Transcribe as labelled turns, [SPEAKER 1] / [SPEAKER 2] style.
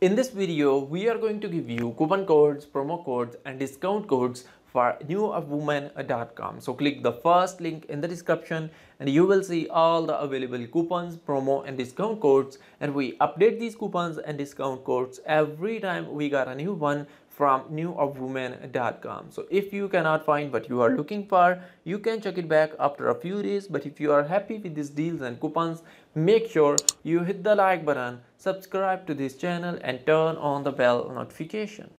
[SPEAKER 1] In this video, we are going to give you coupon codes, promo codes and discount codes for nuawoman.com. So click the first link in the description and you will see all the available coupons, promo and discount codes and we update these coupons and discount codes every time we got a new one from nuawoman.com. So if you cannot find what you are looking for, you can check it back after a few days. But if you are happy with these deals and coupons, make sure you hit the like button, subscribe to this channel and turn on the bell notification.